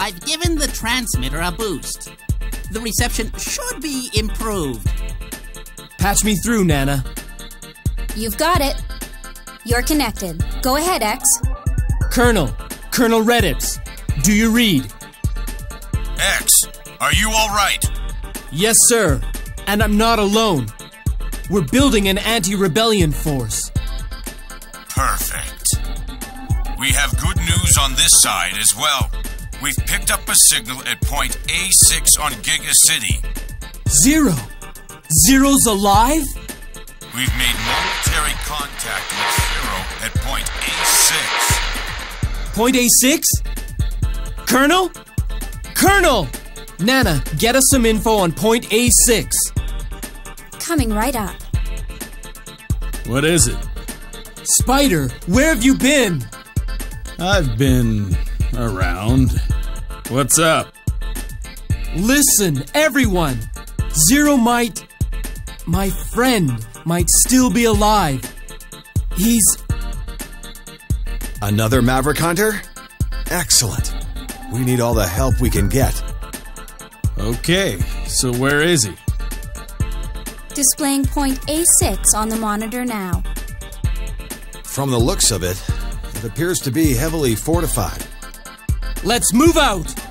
I've given the transmitter a boost. The reception should be improved. Patch me through, Nana. You've got it. You're connected. Go ahead, X. Colonel, Colonel Redips, do you read? X, are you all right? Yes, sir. And I'm not alone. We're building an anti rebellion force. Perfect. We have good news on this side as well. We've picked up a signal at point A6 on Giga City. Zero. Zero's alive? We've made military contact with Zero at point A6. Point A6? Colonel? Colonel! Nana, get us some info on point A6. Coming right up. What is it? Spider, where have you been? I've been around. What's up? Listen, everyone! Zero might. My friend might still be alive. He's. Another Maverick Hunter? Excellent. We need all the help we can get. Okay, so where is he? Displaying point A6 on the monitor now. From the looks of it, it appears to be heavily fortified. Let's move out!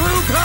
True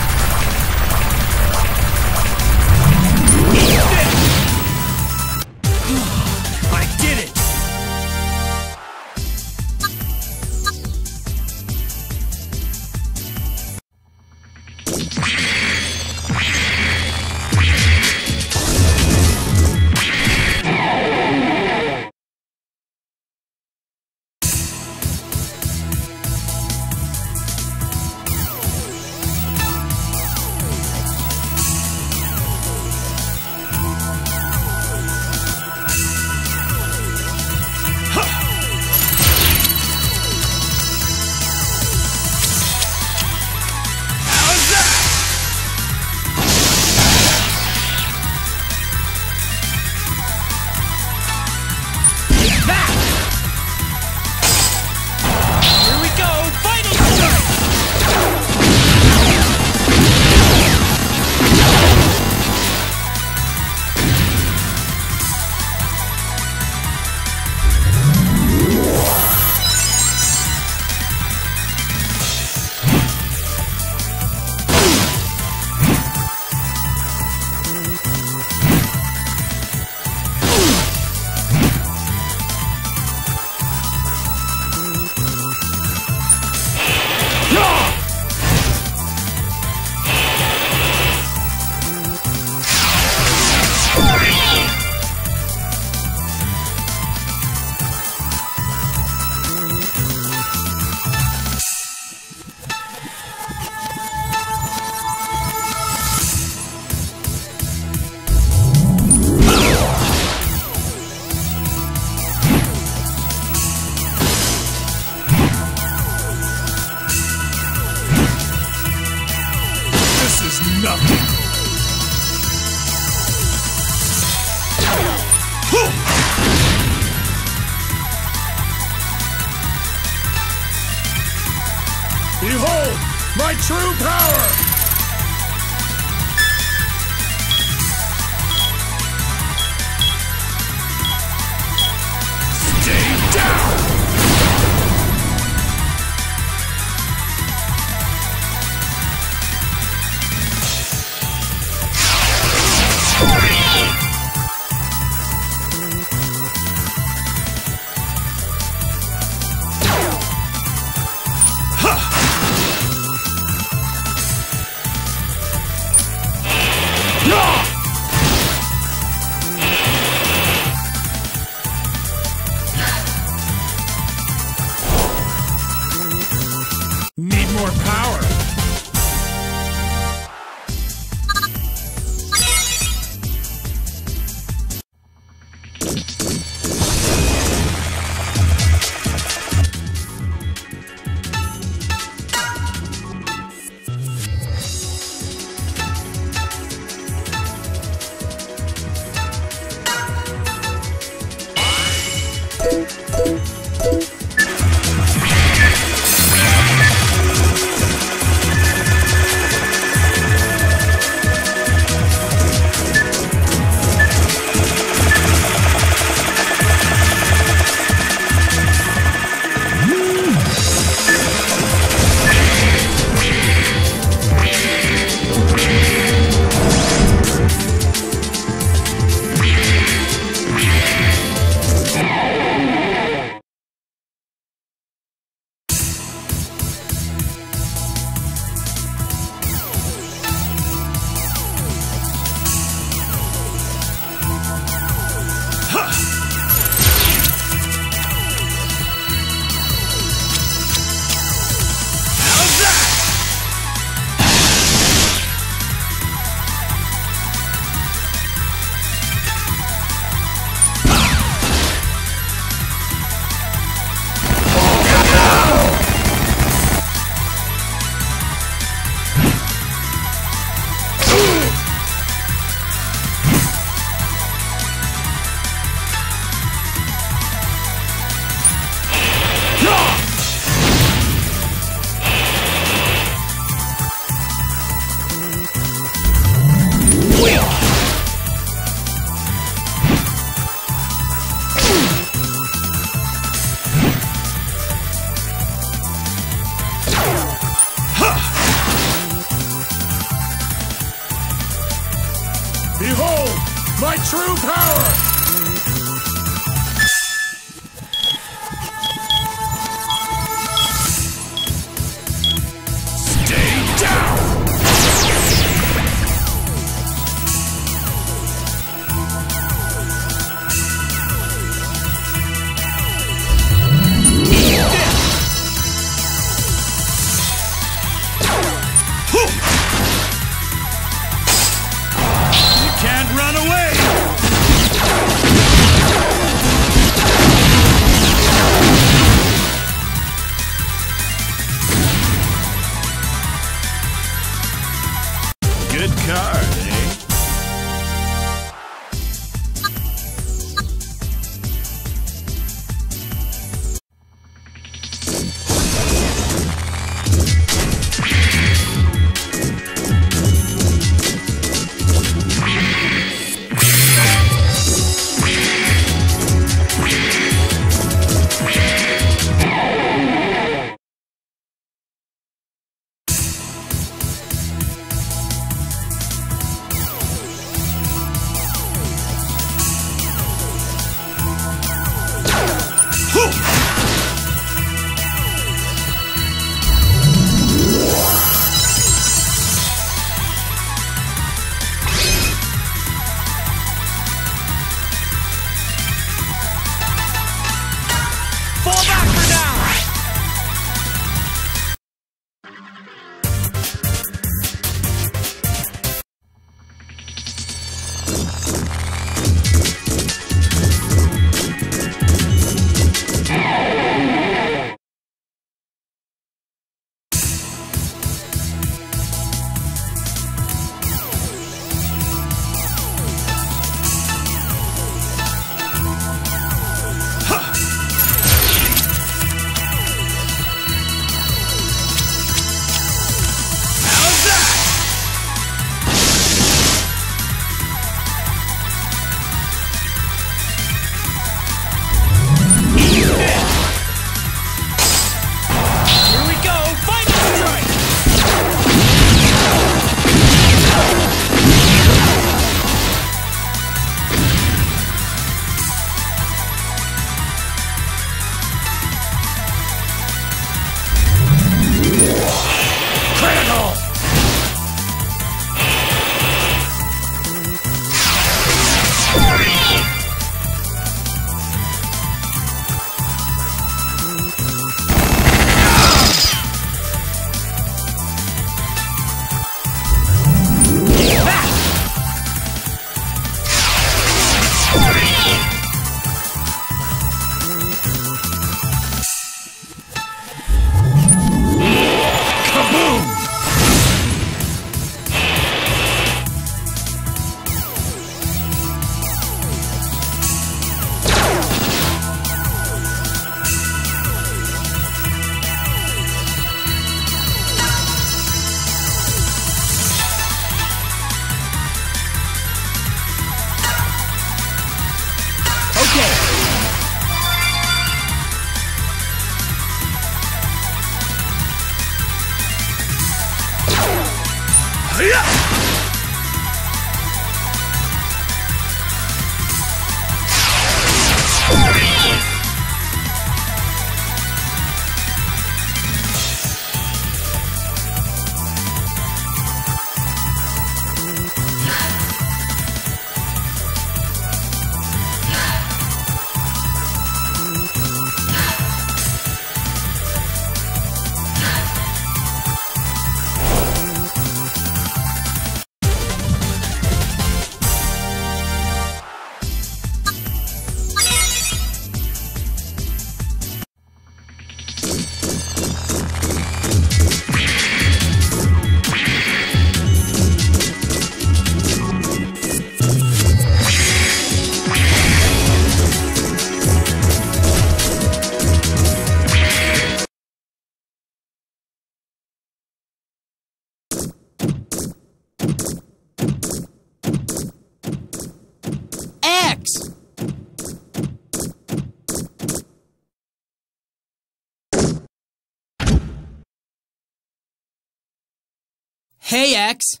Hey, X.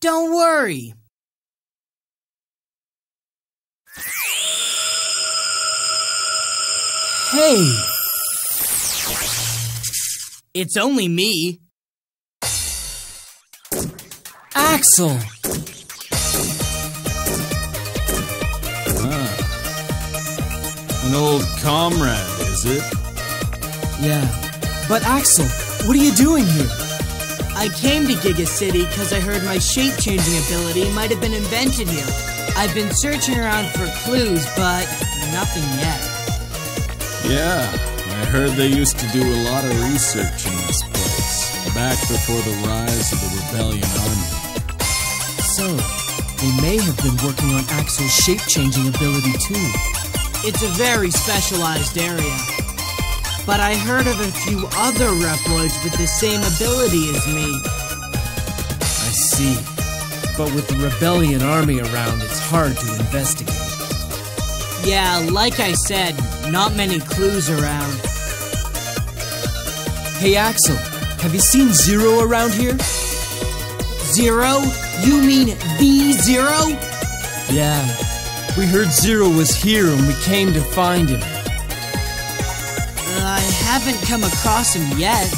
Don't worry. Hey. It's only me. Axl. An old comrade, is it? Yeah. But Axl, what are you doing here? I came to Giga City because I heard my shape changing ability might have been invented here. I've been searching around for clues, but nothing yet. Yeah, I heard they used to do a lot of research in this place. back before the rise of the rebellion army. So, they may have been working on Axl's shape-changing ability too. It's a very specialized area. But I heard of a few other Reploids with the same ability as me. I see. But with the rebellion army around, it's hard to investigate. Yeah, like I said, not many clues around. Hey Axl, have you seen Zero around here? Zero? You mean the Zero? Yeah. We heard Zero was here and we came to find him. I haven't come across him yet.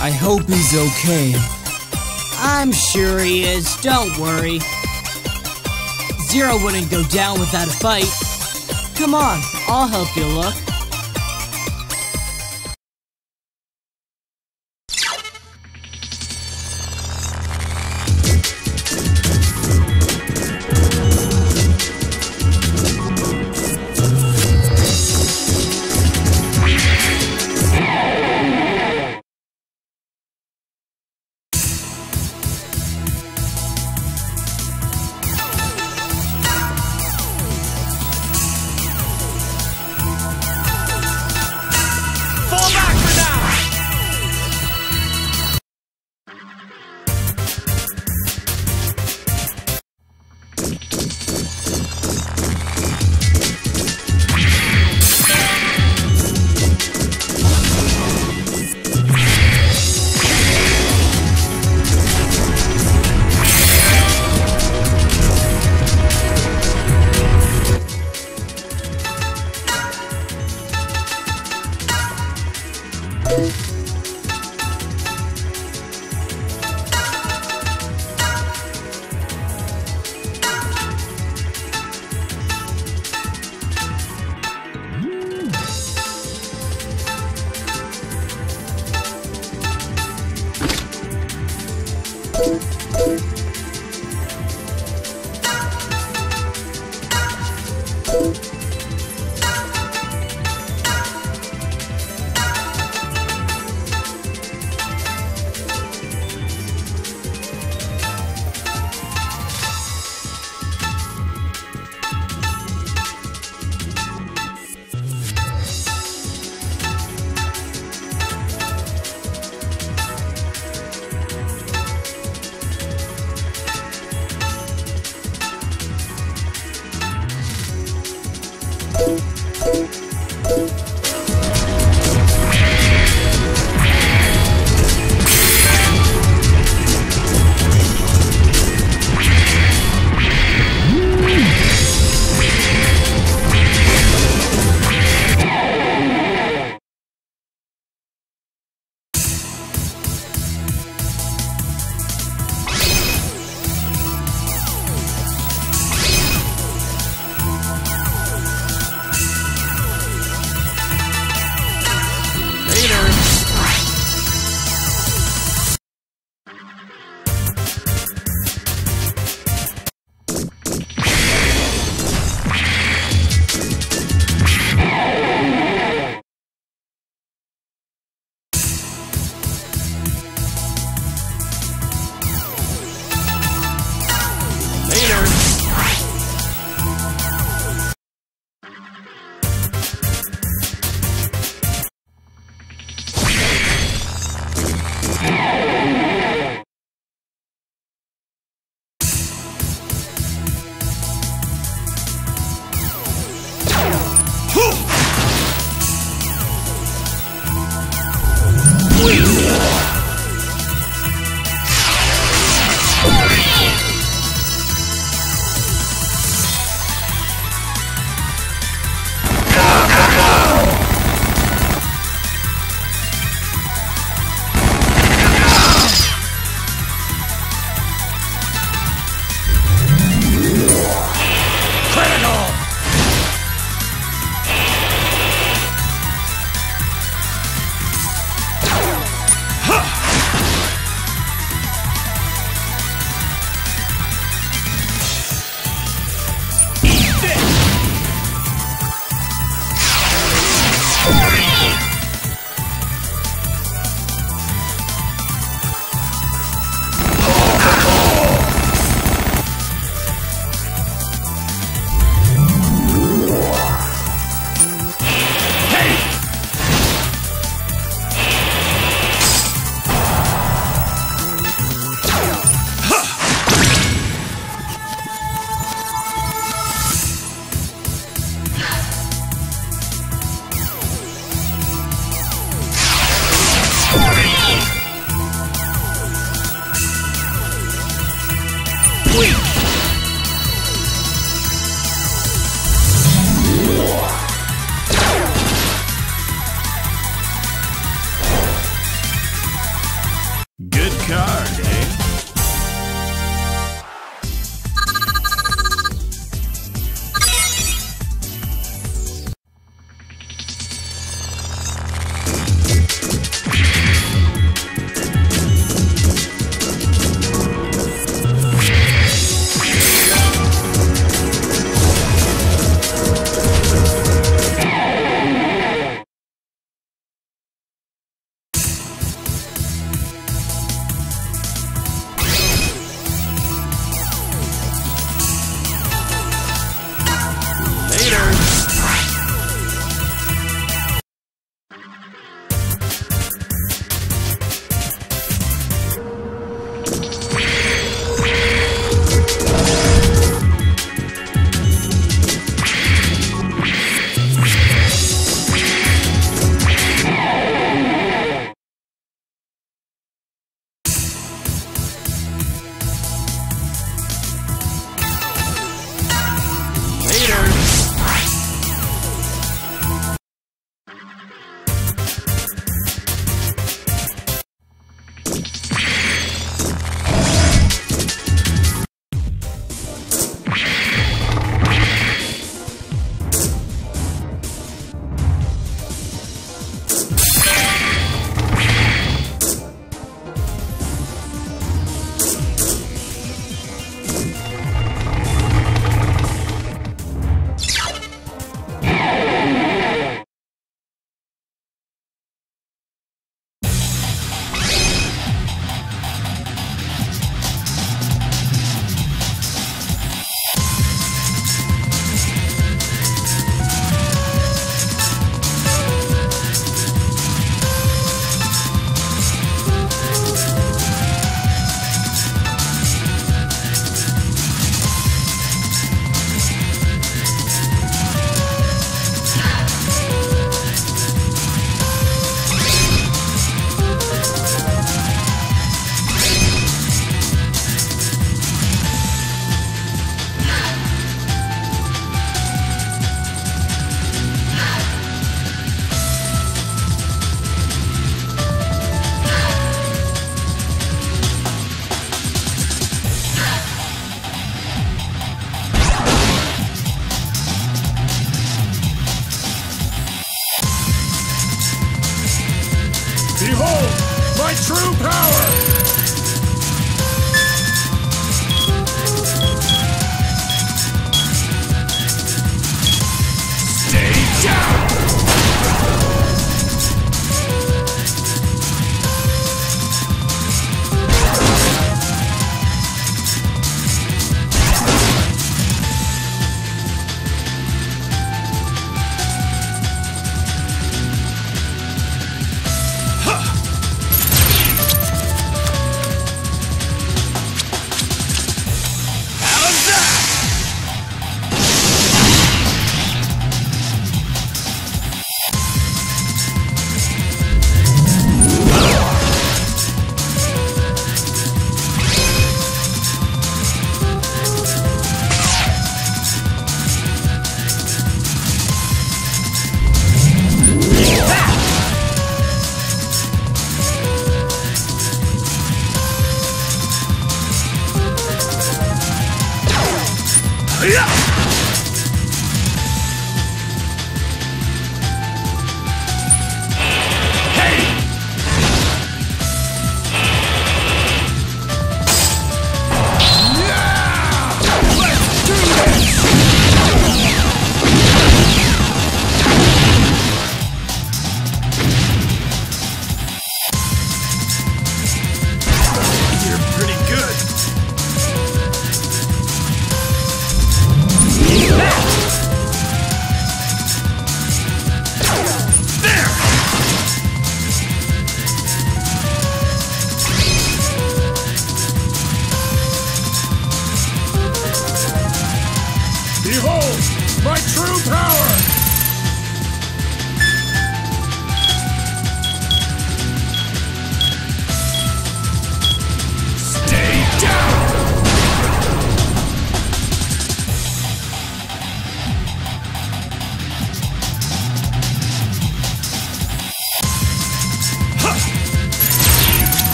I hope he's okay. I'm sure he is, don't worry. Zero wouldn't go down without a fight. Come on, I'll help you look.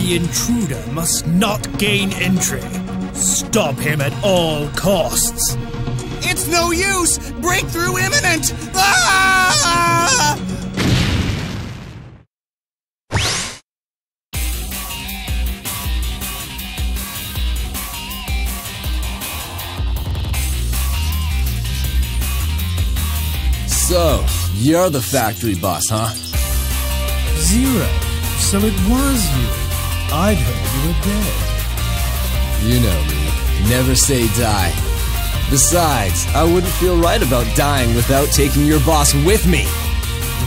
The intruder must not gain entry. Stop him at all costs. It's no use! Breakthrough imminent! Ah! So, you're the factory boss, huh? Zero. So it was you. I'd heard you were dead. You know me. Never say die. Besides, I wouldn't feel right about dying without taking your boss with me.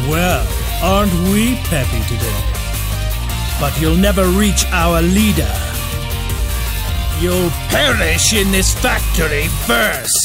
Well, aren't we peppy today? But you'll never reach our leader. You'll perish in this factory first.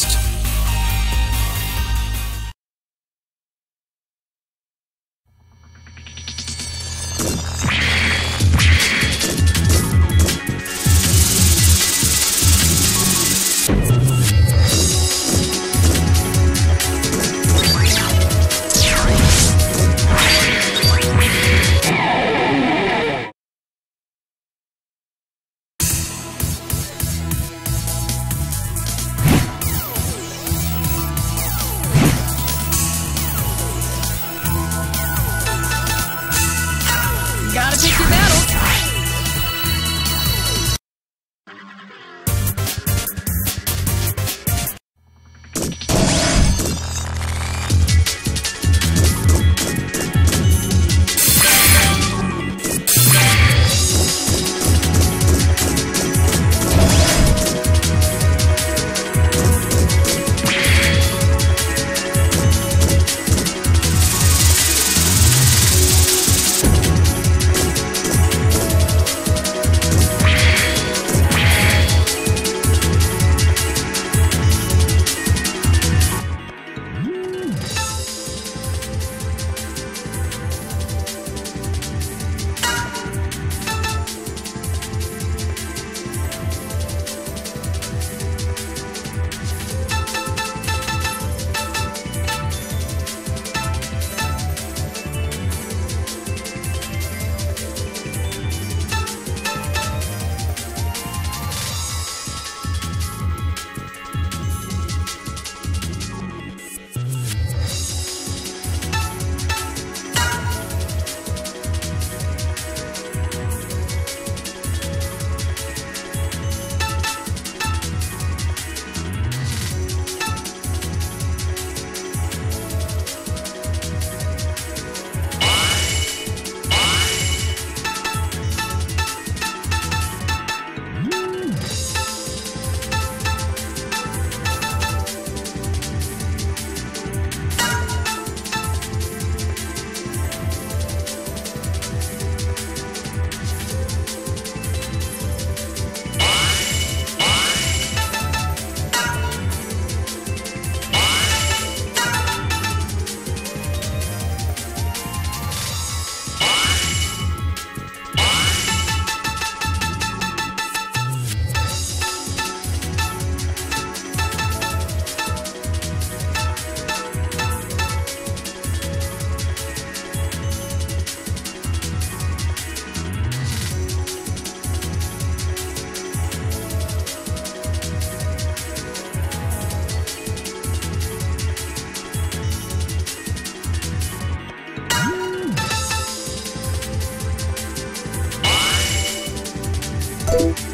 Done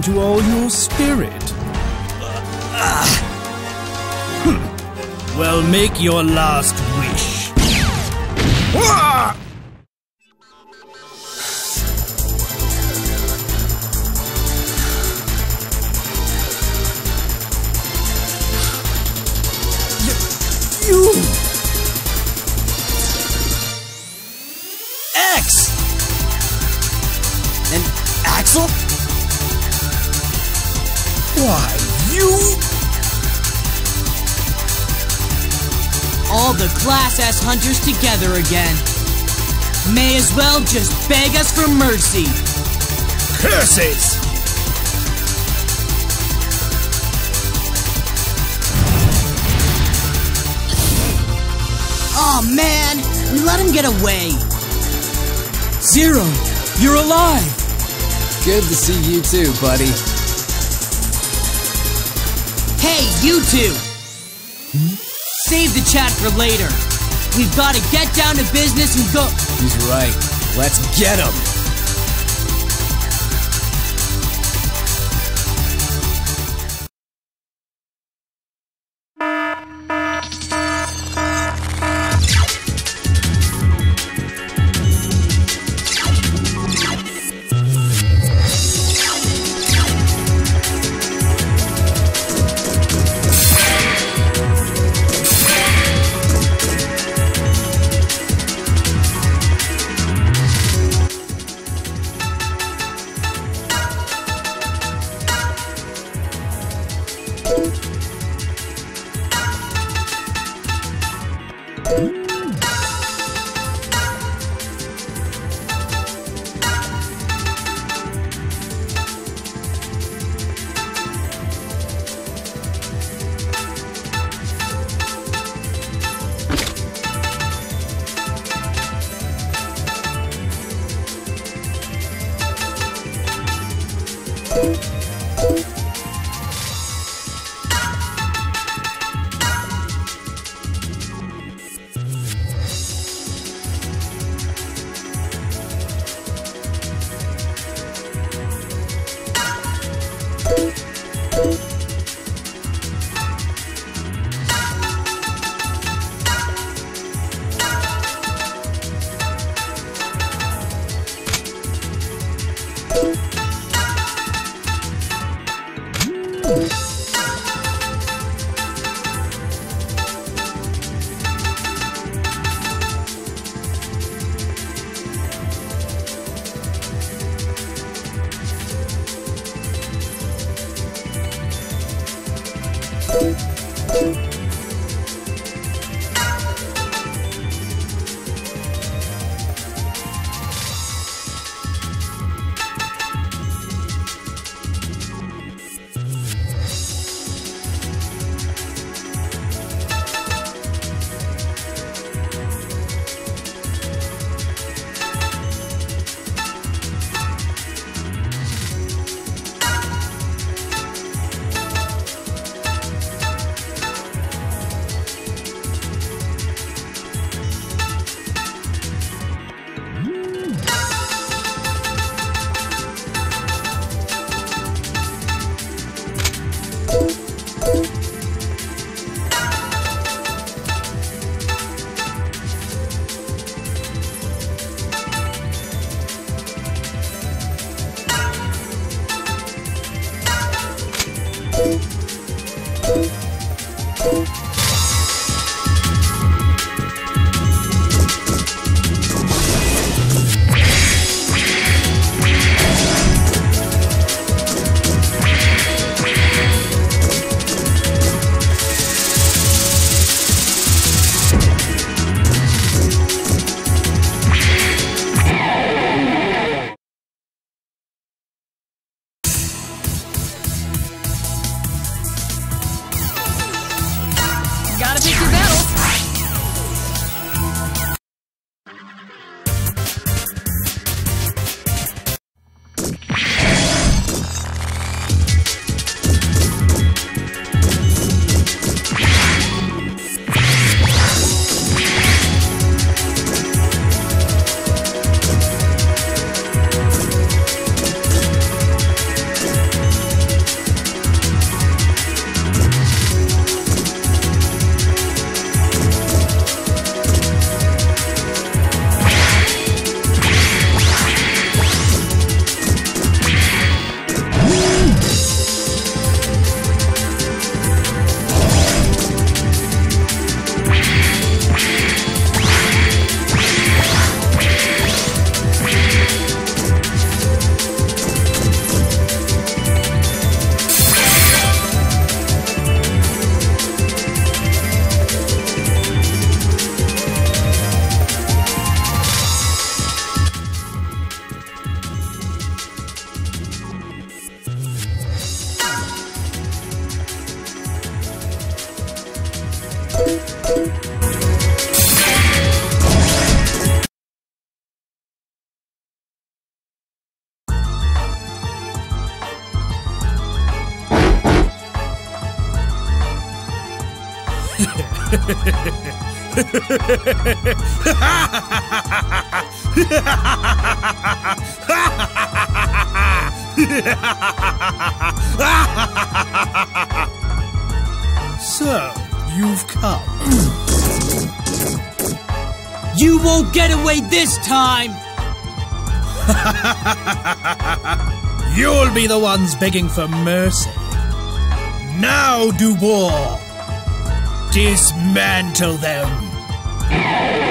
to all your spirit? Hmm. Well, make your last together again. May as well just beg us for mercy. Curses! oh, man! We let him get away. Zero, you're alive! Good to see you too, buddy. Hey, you two! Save the chat for later. We've got to get down to business and go. He's right. Let's get him! So, you've come. You won't get away this time! You'll be the ones begging for mercy. Now, Dubois, dismantle them. Yeah.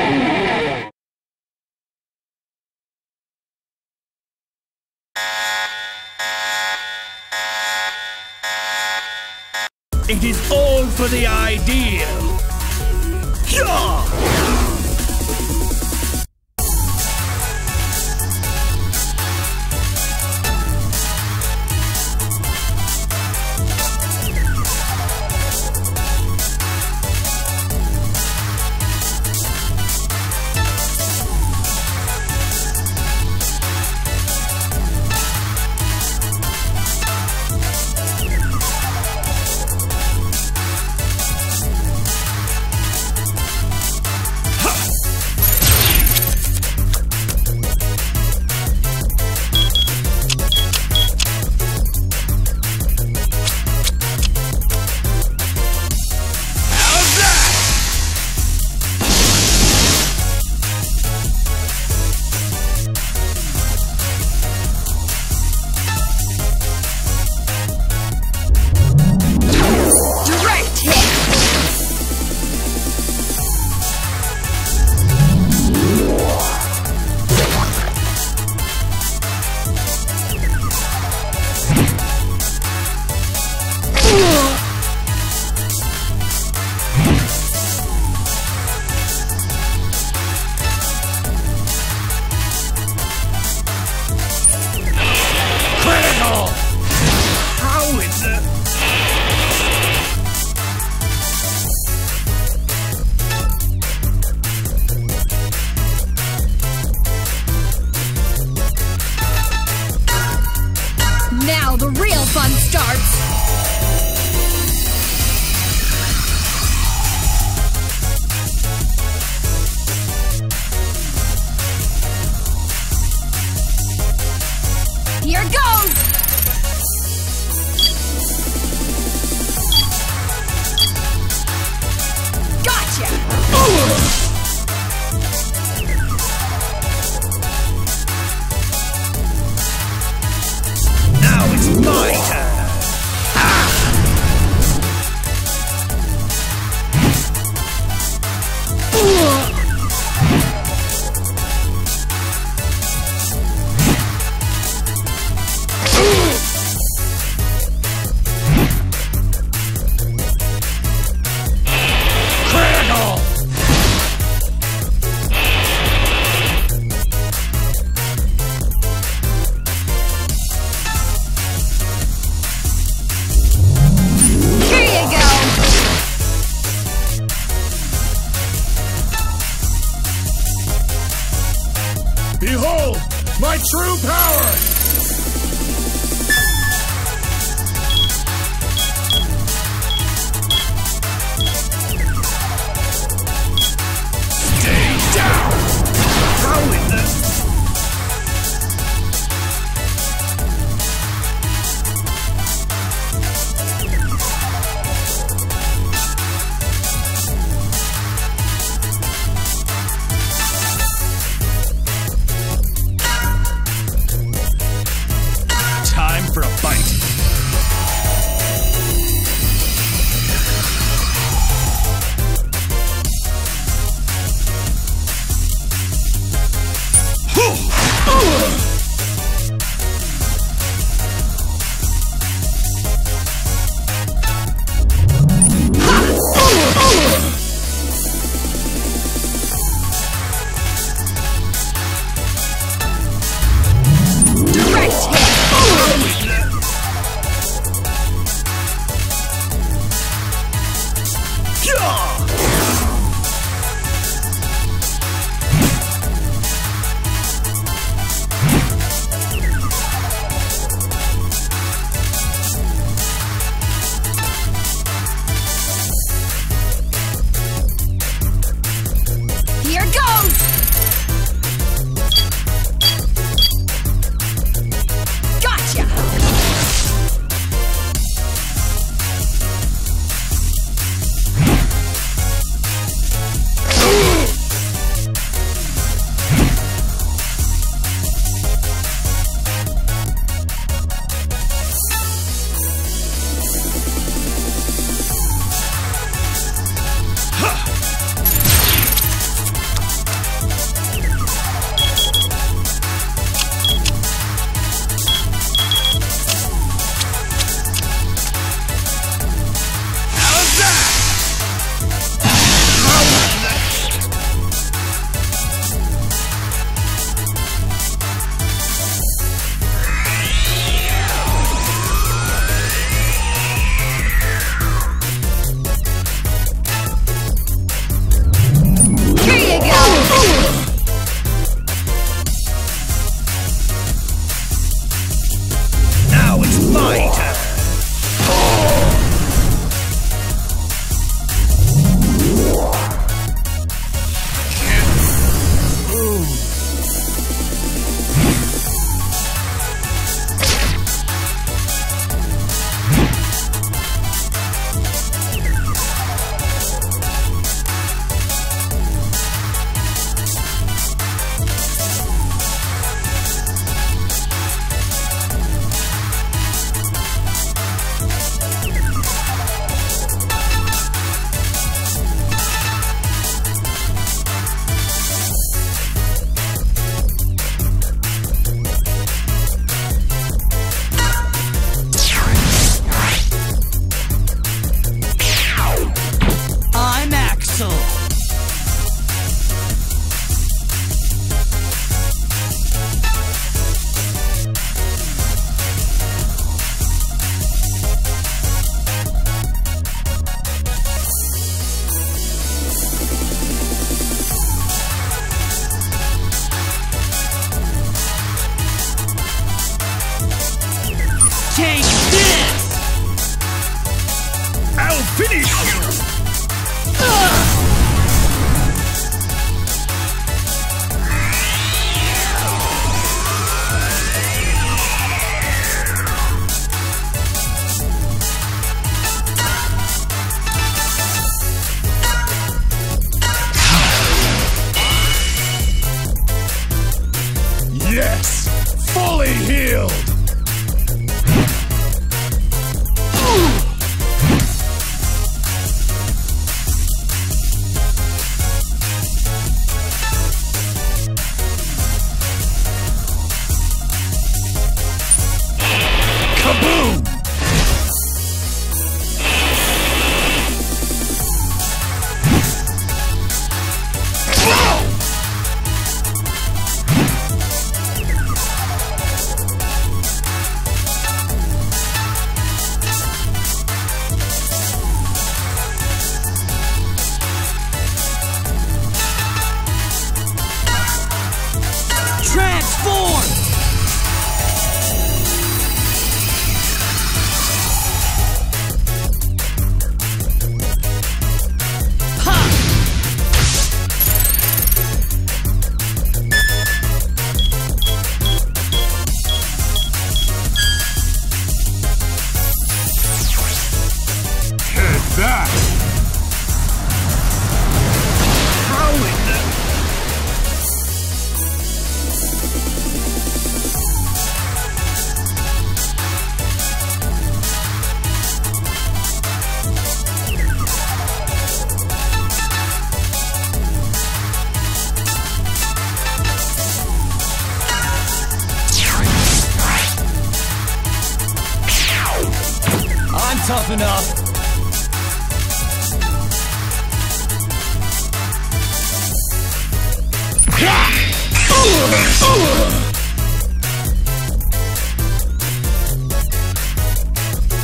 I'm tough enough.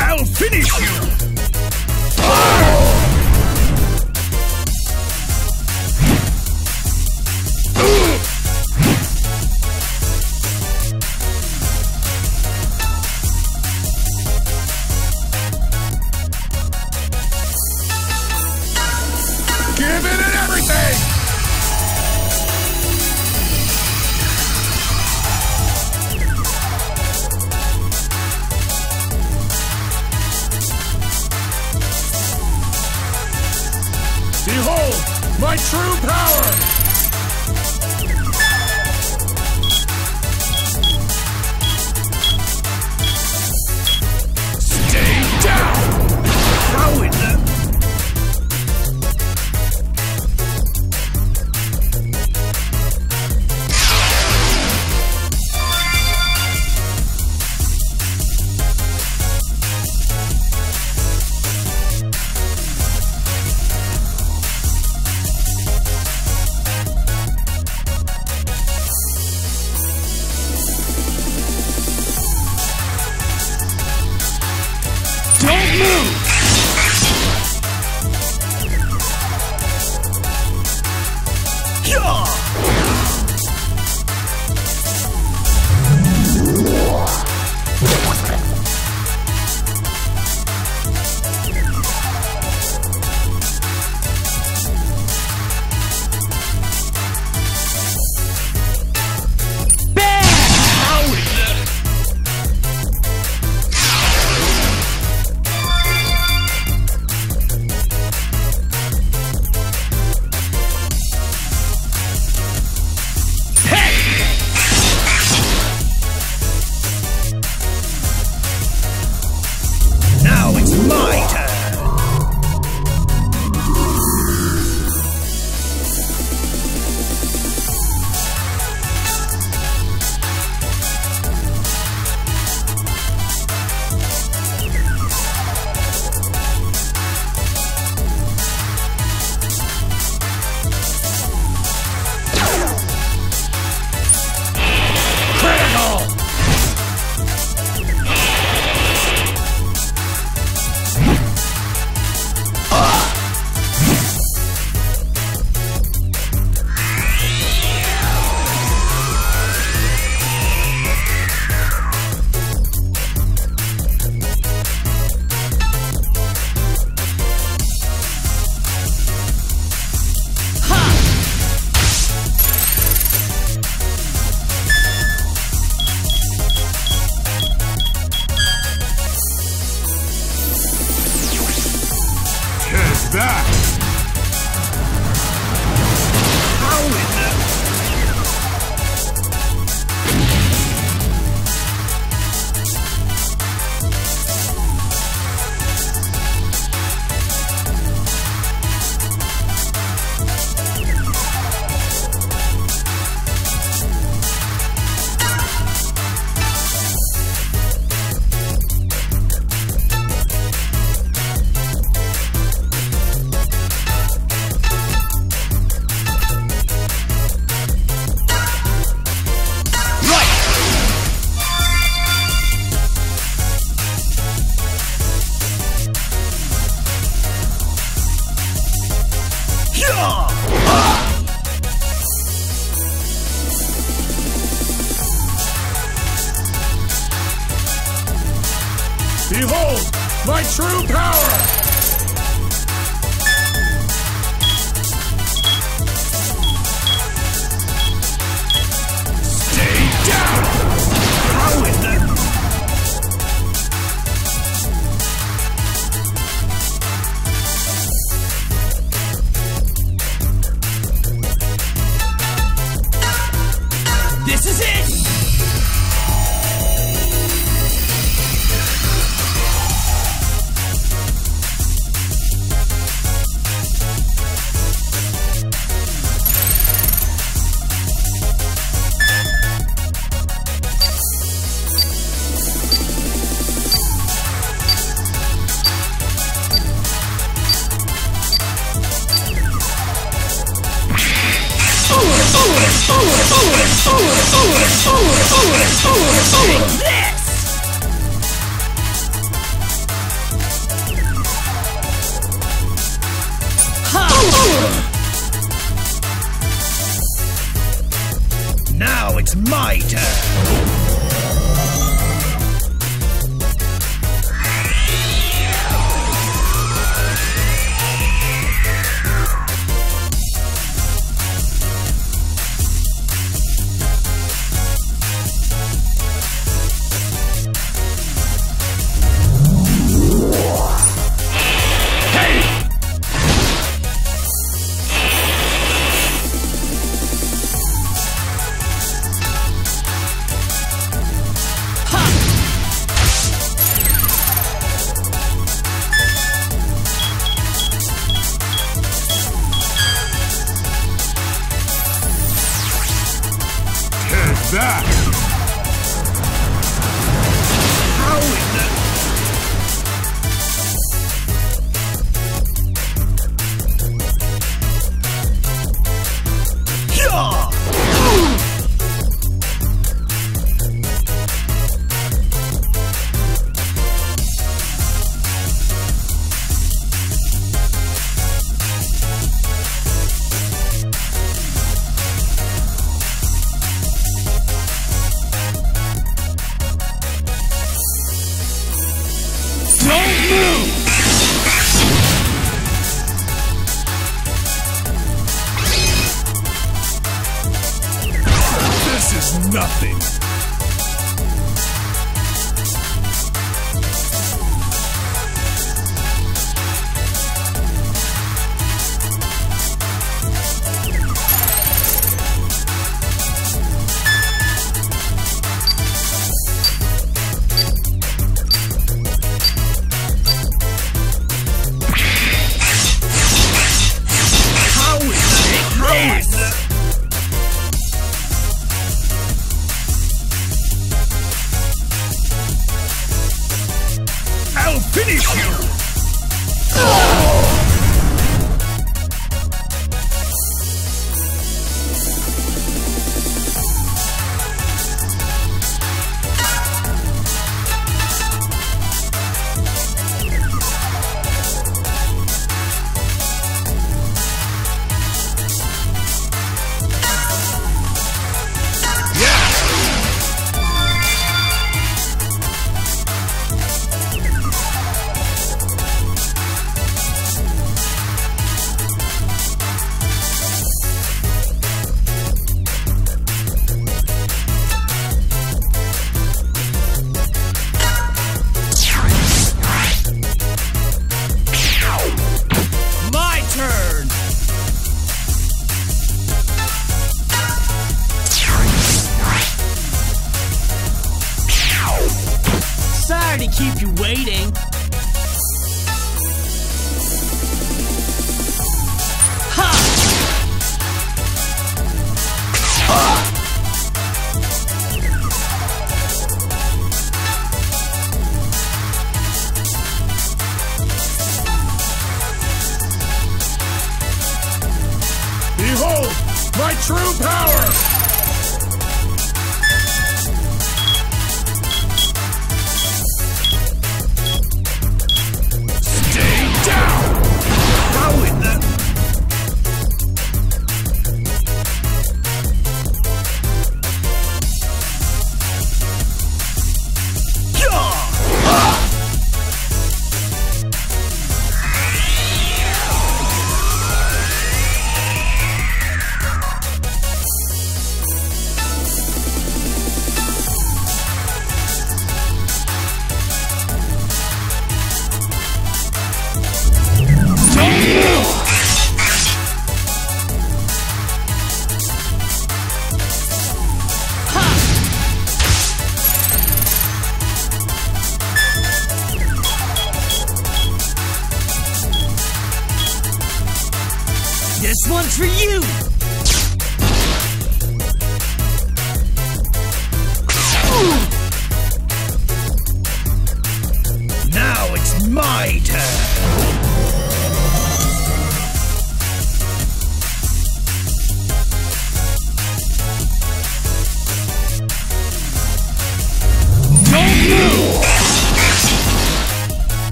I'll finish you! Give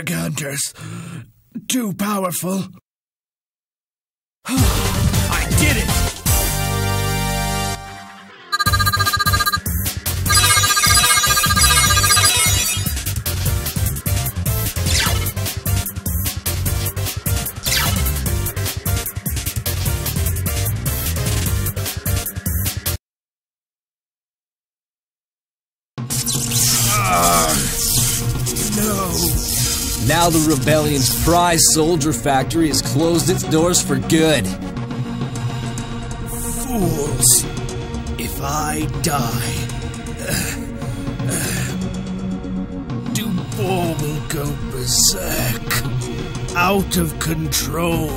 Hunters. Too powerful. Now the rebellion's prize soldier factory has closed its doors for good. Fools! If I die, Dubor will go berserk, out of control.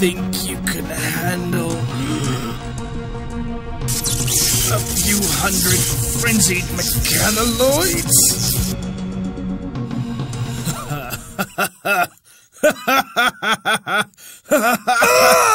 Think you can handle few hundred frenzied mechaniloids? Ah!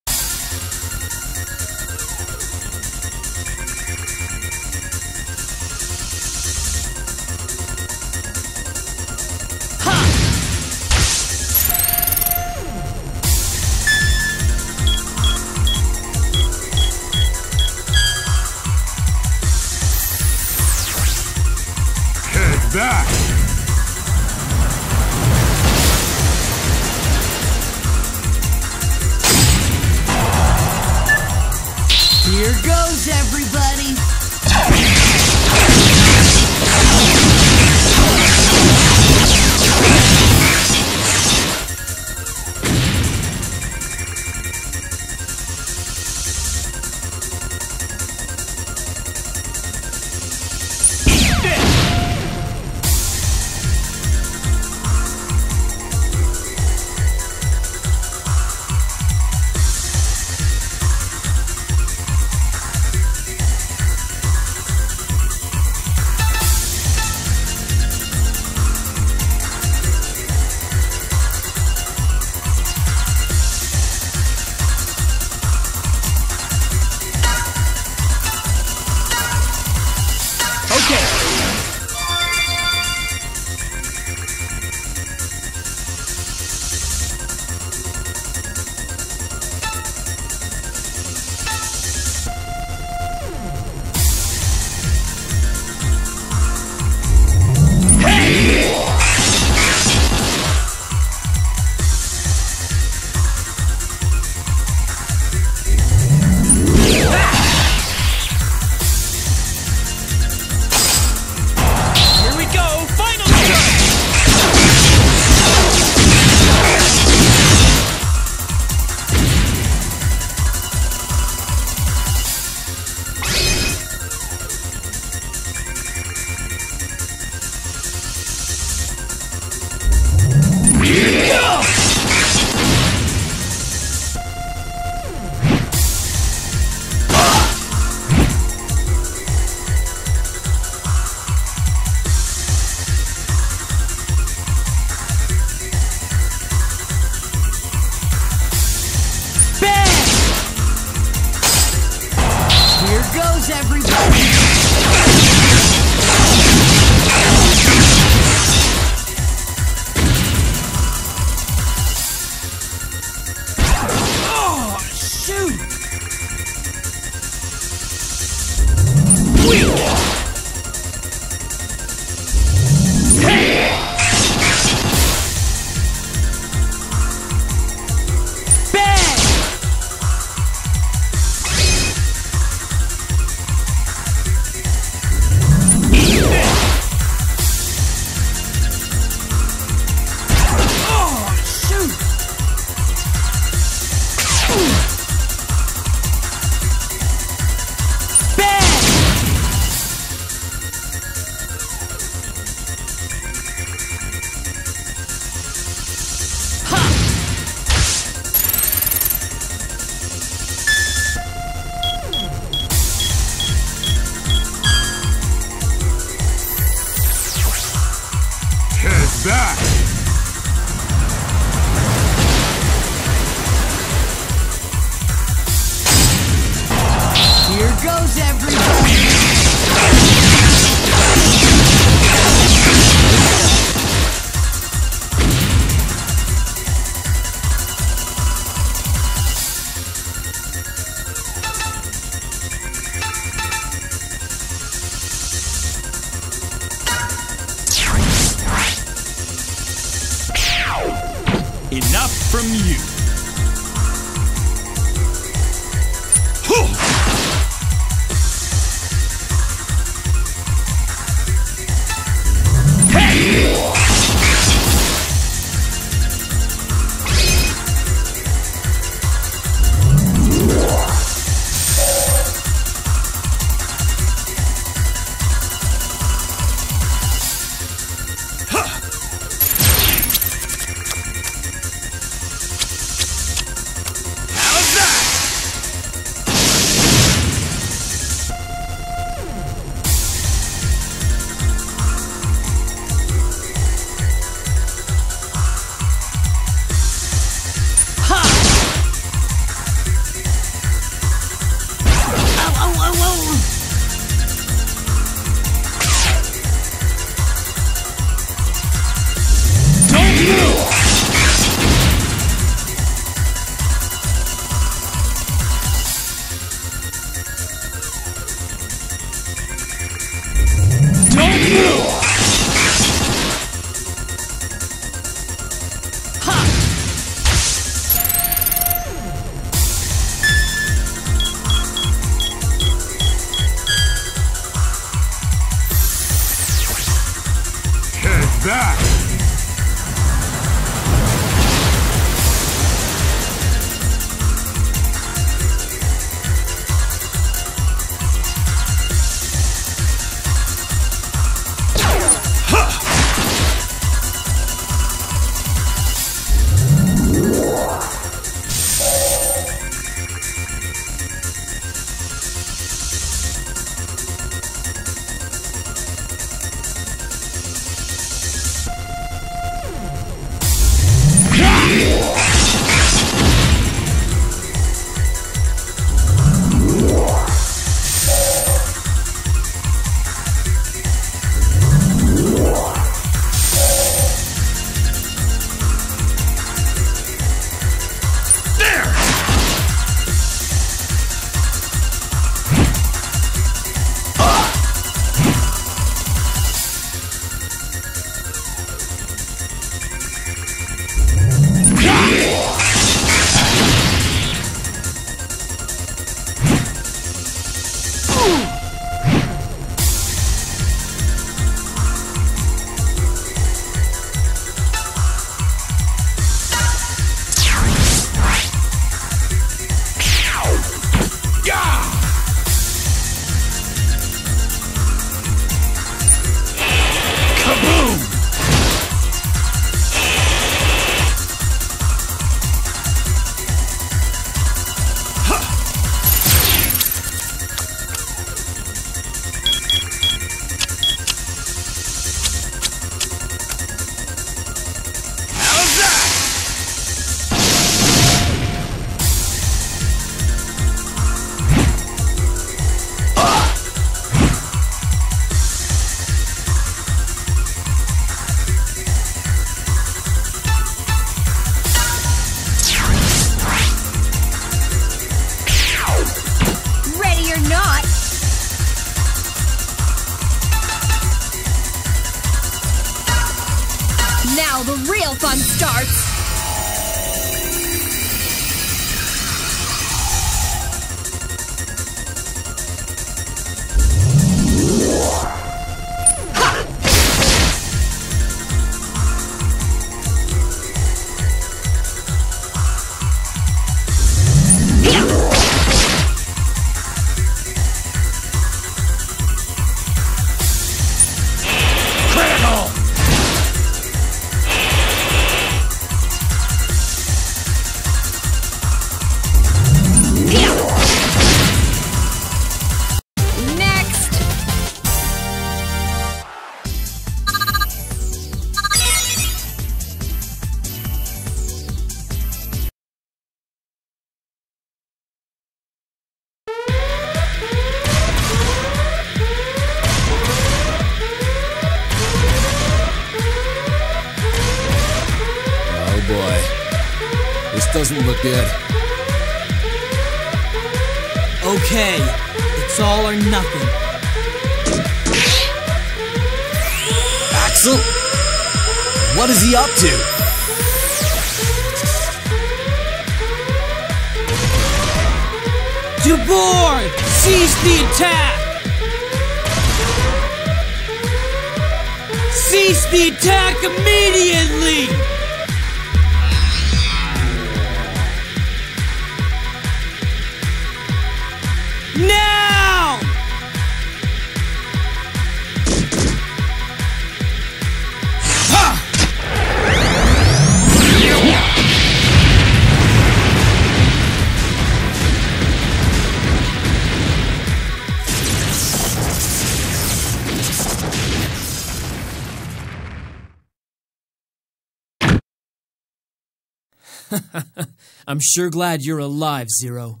I'm sure glad you're alive, Zero.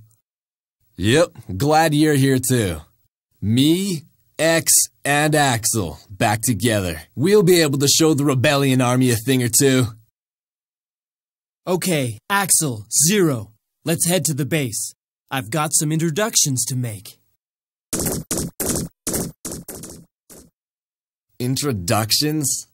Yep, glad you're here too. Me, X, and Axl, back together. We'll be able to show the Rebellion Army a thing or two. Okay, Axl, Zero, let's head to the base. I've got some introductions to make. Introductions?